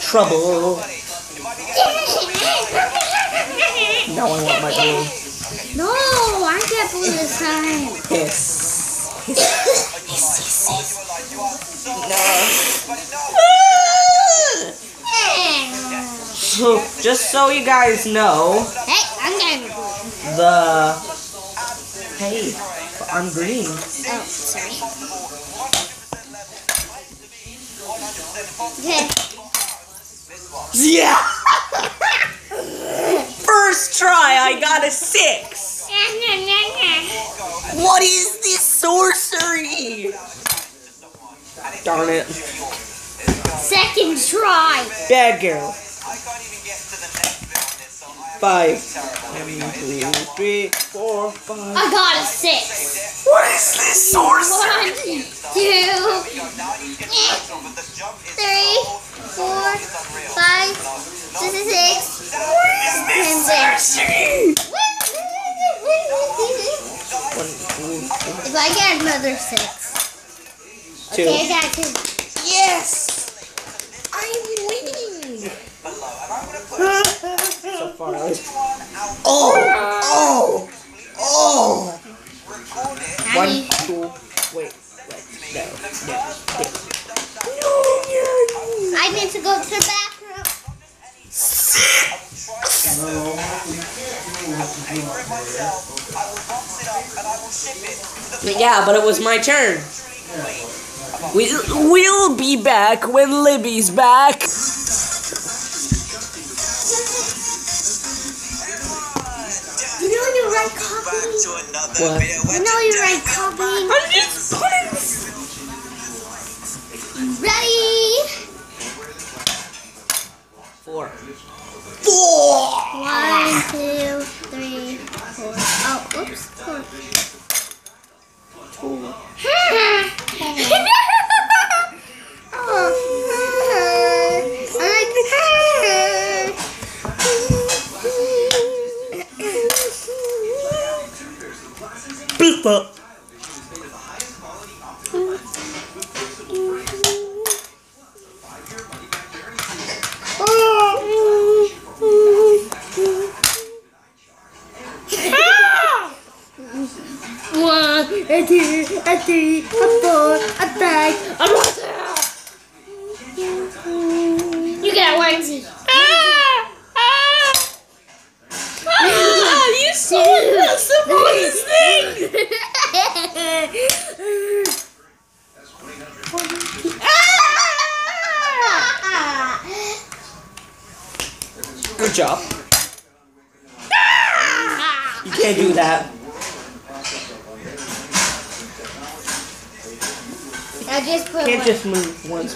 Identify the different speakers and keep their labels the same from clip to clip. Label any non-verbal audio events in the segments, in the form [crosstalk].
Speaker 1: trouble. Now I want my blue.
Speaker 2: No, I get blue this time.
Speaker 1: Hiss. Hiss. Hiss, hiss, hiss. No. So, just so you guys know,
Speaker 2: Hey, I'm getting
Speaker 1: the hey, I'm green.
Speaker 2: Oh, sorry.
Speaker 1: Yeah. [laughs] First try, I got a six. What is this sorcery? Darn it.
Speaker 2: Second try.
Speaker 1: Bad girl. Five. One, two, three, four, five.
Speaker 2: I got a six.
Speaker 1: What is this sorcery?
Speaker 2: One, two, three, four, five, six, and
Speaker 1: Sorcery.
Speaker 2: If I get another six.
Speaker 1: Two.
Speaker 2: Okay, I got two.
Speaker 1: Yes! I'm winning! So far, was- oh, oh! Oh! Oh!
Speaker 2: One,
Speaker 1: two, wait, wait, no, no, no. No,
Speaker 2: I need to go to the bathroom.
Speaker 1: Yeah, but it was my turn. We, we'll be back when Libby's back. What?
Speaker 2: You know you write copy.
Speaker 1: I'm just putting
Speaker 2: Ready?
Speaker 1: Four. Four!
Speaker 2: One, two, three, four. Oh, oops. Four. [laughs]
Speaker 1: Beep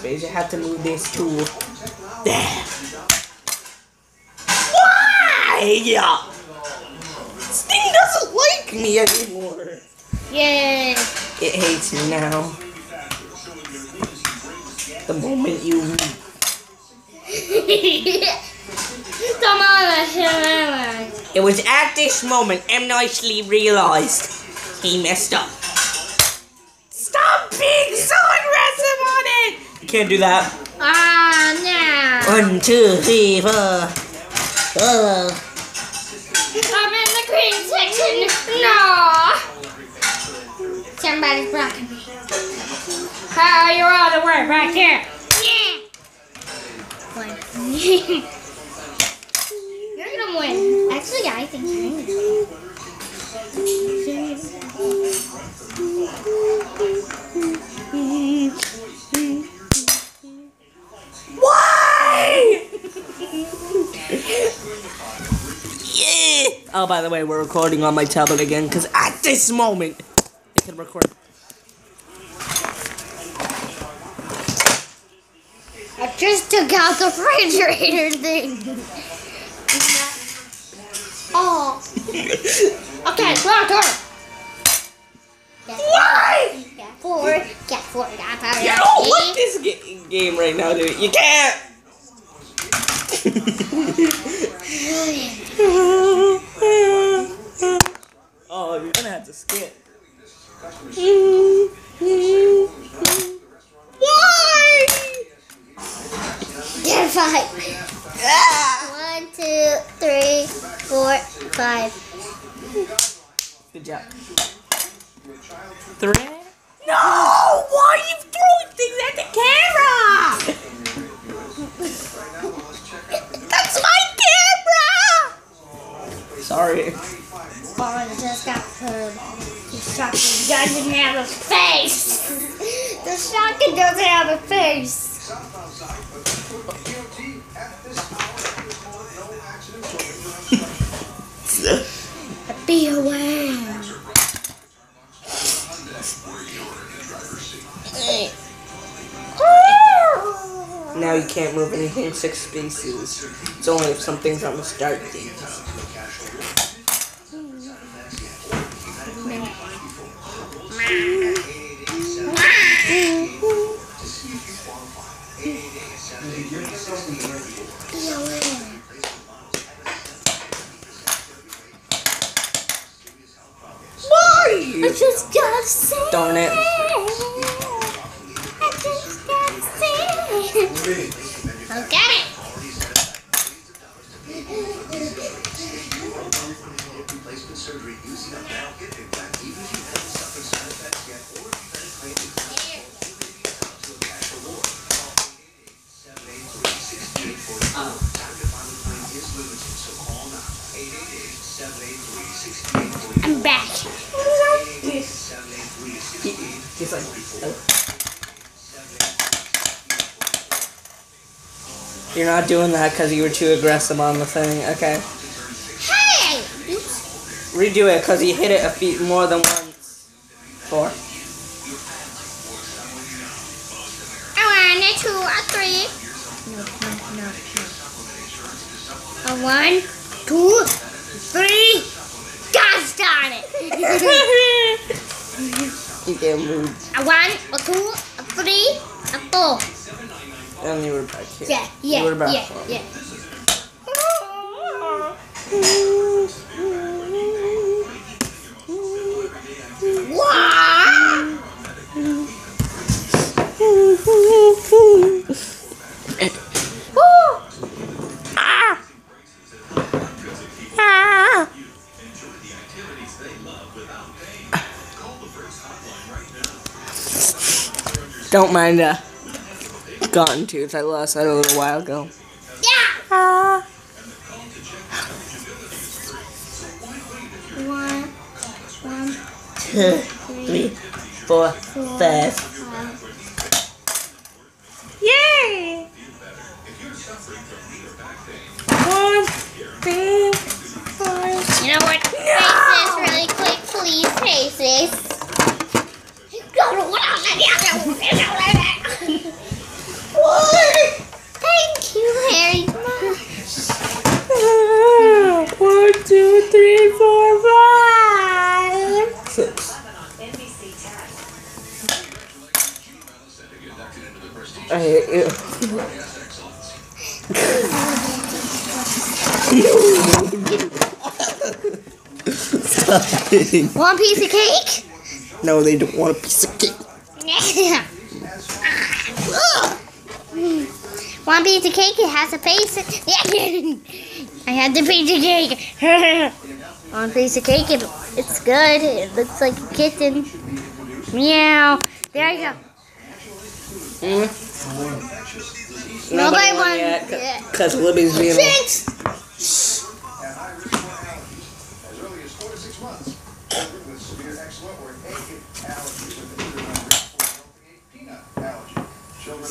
Speaker 1: space. You have to move this tool. There. Why? This thing doesn't like me anymore.
Speaker 2: Yay.
Speaker 1: It hates me now. The moment you [laughs]
Speaker 2: Come on, come
Speaker 1: It was at this moment M. Nicely realized he messed up. Stop being so aggressive on it! You can't do that.
Speaker 2: Ah, no.
Speaker 1: One, two, three, four. Oh.
Speaker 2: I'm in the green section. No. Somebody's blocking me.
Speaker 3: How you're all the way back here.
Speaker 2: Yeah. One. [laughs] you're gonna win. Actually, I think you're gonna
Speaker 1: Why? Yeah. Oh, by the way, we're recording on my tablet again because at this moment it can record.
Speaker 2: I just took out the refrigerator thing. oh. Okay, [laughs] my turn.
Speaker 1: Why?
Speaker 2: Got four. Got four. Got five.
Speaker 1: You don't like this game right now, dude. You can't. [laughs] oh, you're gonna have to skip. Why?
Speaker 2: five. Ah! One, two, three, four, five.
Speaker 1: Good job. Three. [laughs]
Speaker 2: Be aware.
Speaker 1: Now you can't move anything six spaces. It's only if something's on the start page.
Speaker 2: Be just gotta say.
Speaker 1: Darn it.
Speaker 2: I just gotta say. I'll get it. I'm back.
Speaker 1: He's like, oh. You're not doing that because you were too aggressive on the thing. Okay.
Speaker 2: Hey!
Speaker 1: Redo it because you hit it a feet more than once. You can't move.
Speaker 2: a one, a two, a three, a four.
Speaker 1: And you were back here.
Speaker 2: Yeah, yeah,
Speaker 1: You were back
Speaker 2: yeah,
Speaker 1: for
Speaker 2: yeah.
Speaker 1: Don't mind uh, Gotten Tooth. I lost that a little while ago.
Speaker 2: Yeah! One, one,
Speaker 1: Two, three, four, five. Yay! One, two, five.
Speaker 2: You know what? Face this really quick, please. Face this. Thank you much.
Speaker 1: One, two, three, four, five. Six. I hate you. Stop hitting.
Speaker 2: One piece of cake?
Speaker 1: No, they don't want a piece of cake.
Speaker 2: Yeah. One piece of cake, it has a face. Yeah. I had the piece of cake. [laughs] One piece of cake, it, it's good. It looks like a kitten. Meow. There you go. Hmm? Nobody won. Yeah.
Speaker 1: Because Libby's being.
Speaker 2: Thanks.
Speaker 4: As early as four to six children with severe eczema or aphid allergies have been either under risk for developing a peanut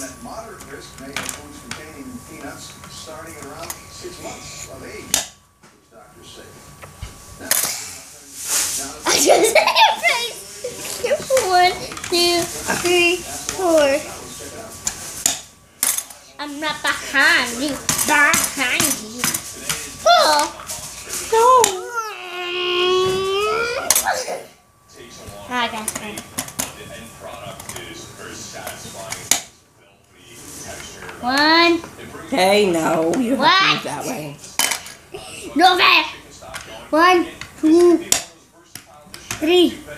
Speaker 4: at moderate risk may have foods containing peanuts starting at around six months of age, as doctors say.
Speaker 2: I [laughs] just had a face. One, two, three, four. I'm not behind you. Behind you. Oh. No. I got it. One.
Speaker 1: Hey, no, you have to
Speaker 2: What?
Speaker 1: move that way.
Speaker 2: No fair. One, two, three. [laughs]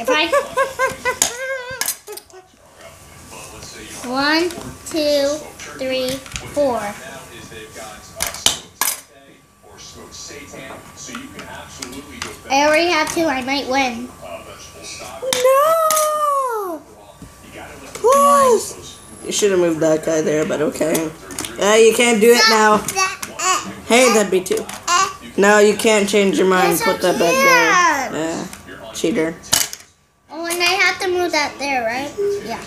Speaker 2: If I One, two, three, four.
Speaker 5: Now is they've got smoked satay or smoked seitan, so you can absolutely go back
Speaker 2: I already have two. I might win.
Speaker 1: No!
Speaker 5: You gotta let the
Speaker 1: What? You should have moved that guy there, but okay. Uh, you can't do it now. Hey, that'd be two. No, you can't change your mind. Put that back there. Yeah. Cheater.
Speaker 2: Oh, and I have to move that there, right? Yeah.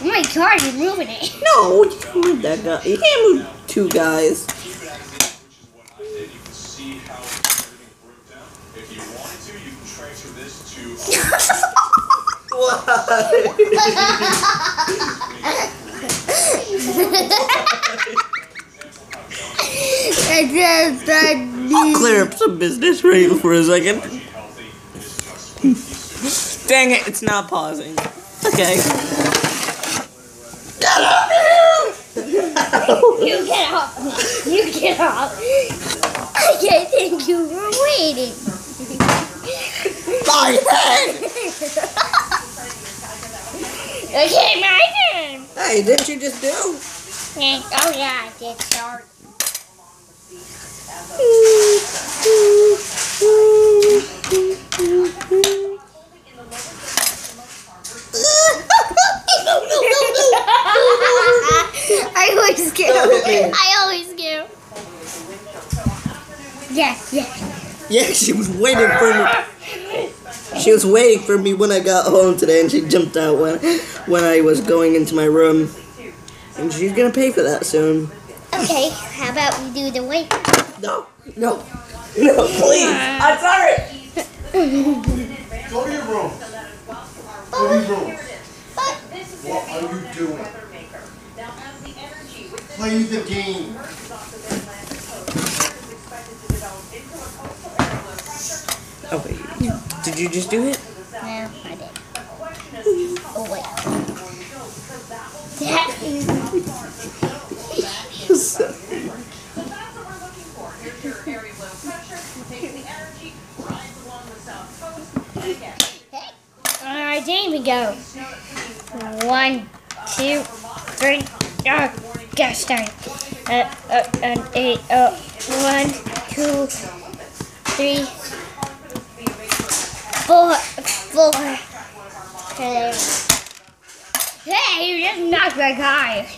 Speaker 2: Oh my god, you're moving it.
Speaker 1: No, you can't move that guy. You can't move two guys.
Speaker 5: keep it as it is, which is what I did. You can see how everything broke down. If you wanted to, you can transfer this to.
Speaker 2: I just
Speaker 1: I'll clear up some business right for a second. Dang it, it's not pausing. Okay.
Speaker 2: You get off. You get off. I can't thank you for waiting.
Speaker 1: My head! [laughs]
Speaker 2: Okay, my turn.
Speaker 1: Hey, didn't you just do?
Speaker 2: Oh yeah, I did start. [laughs] I always get. I always get. Yes, yes.
Speaker 1: Yeah, she was waiting for me. She was waiting for me when I got home today, and she jumped out when when I was going into my room. And she's gonna pay for that soon.
Speaker 2: Okay, how about we do the wait?
Speaker 1: No, no, no, please. I'm sorry.
Speaker 6: Go to your room. Go to your room.
Speaker 2: But
Speaker 6: What are you doing? Play the game.
Speaker 1: Oh wait, did you just do it?
Speaker 2: no, I did. Oh wait. That [laughs] Alright, there we go. One, two, three, uh, get started. Uh, uh, and eight, uh, one, two, three, four, four. Hey, you just knocked my guy.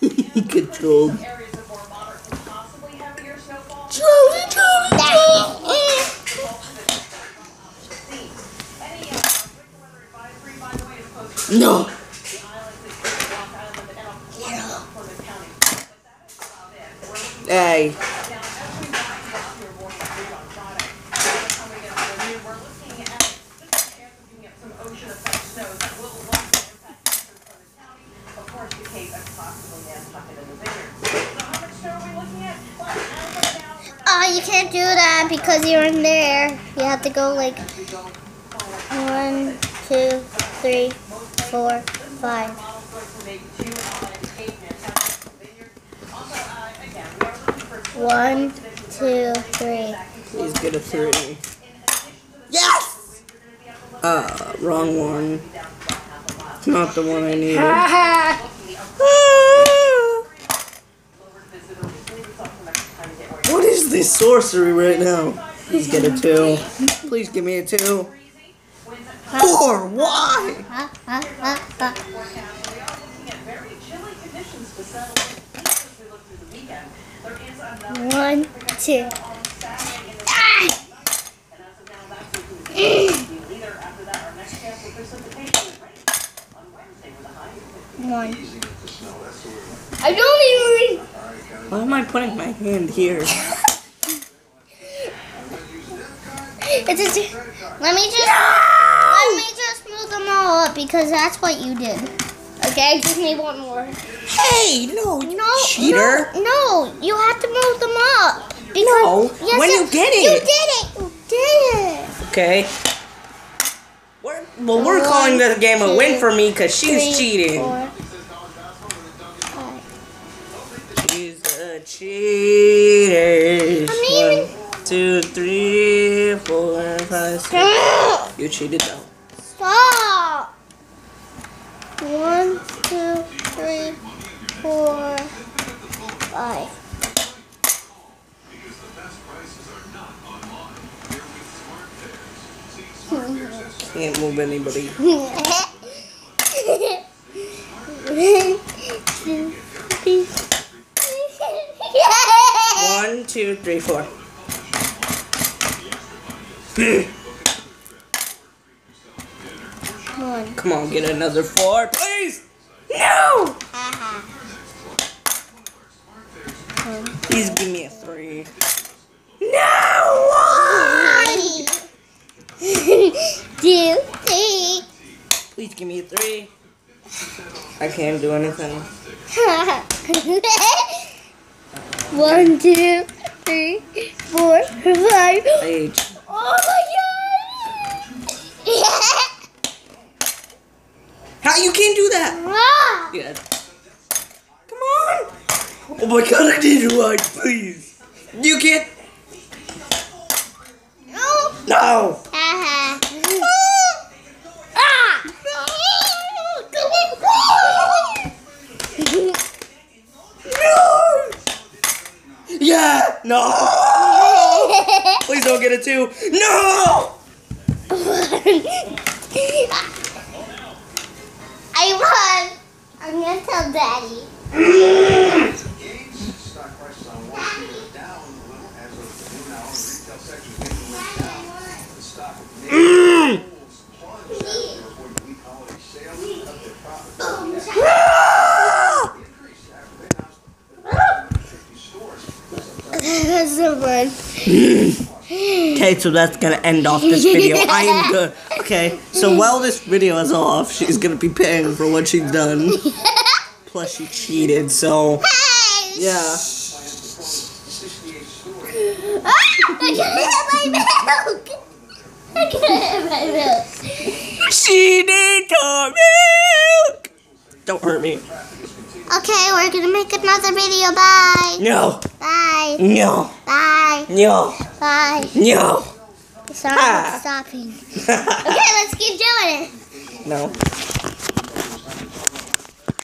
Speaker 2: [laughs]
Speaker 1: He controlled. No. Hey.
Speaker 2: Oh, you can't do that because you're in there. You have to go like one, two, three, four, five. One, two, three.
Speaker 1: Please get a three. Yes! Uh, wrong one. It's not the one I needed. [laughs] What is this sorcery right now? Please get a two. Please give me a two. Four. Why?
Speaker 2: Huh? Huh? Huh? Huh? One, two. Ah! One. I don't even.
Speaker 1: Why am I putting my hand here?
Speaker 2: It's a. Let me just. Let me just move them all up because that's what you did. Okay, give me one more.
Speaker 1: Hey, no, you
Speaker 2: No,
Speaker 1: cheater.
Speaker 2: No, no, you have to move them up.
Speaker 1: No, when you get it.
Speaker 2: You did it. You did it.
Speaker 1: Okay. We're, well, we're
Speaker 2: One,
Speaker 1: calling this game a win for me because she's
Speaker 2: Three,
Speaker 1: cheating.
Speaker 2: four.
Speaker 1: She's a cheater. One, two, three, four, five, six.
Speaker 2: Ah!
Speaker 1: You cheated though.
Speaker 2: Stop. One, two, three, four, five.
Speaker 1: Can't move anybody. [laughs] One, two, three, four. [laughs]
Speaker 2: One.
Speaker 1: Come on, get another four, please. No. Please give me a three. No. One. [laughs]
Speaker 2: Two, three.
Speaker 1: Please give me a three. I can't do anything. [laughs]
Speaker 2: One, two, three, four, five.
Speaker 1: Age.
Speaker 2: Oh my god! [laughs]
Speaker 1: You can't do that?
Speaker 2: Ah!
Speaker 1: Yeah. Come on. Oh my god, I need a ride, please. You can't.
Speaker 2: No!
Speaker 1: No.
Speaker 2: Ah! Ah!
Speaker 1: No. Yeah. No. [laughs] Please don't get a two. No. [laughs]
Speaker 2: I won! I'm gonna tell Daddy.
Speaker 4: Gains, stock prices on Wall Street are down a little as of noon hour. Retail sector's making way down. The stock of Naples plunged after reporting weak holiday sales cut their profits. Increase after they announced that 150 stores. [laughs]
Speaker 2: That's so fun.
Speaker 1: Okay, so that's gonna end off this [laughs] video. I am good. Okay, so while this video is off, she's gonna be paying for what she's done. [laughs] Plus, she cheated, so
Speaker 2: Hey!
Speaker 1: yeah.
Speaker 4: 68 stores. [laughs]
Speaker 2: Ah, I can't have my milk! I can't have my milk.
Speaker 1: She need her milk. Don't hurt me.
Speaker 2: Okay, we're gonna make another video. Bye.
Speaker 1: No,
Speaker 2: Bye.
Speaker 1: no,
Speaker 2: Bye.
Speaker 1: no,
Speaker 2: Bye.
Speaker 1: no.
Speaker 2: Sorry,
Speaker 1: Ah.
Speaker 2: Stopping. [laughs] Okay, let's keep doing it.
Speaker 1: no.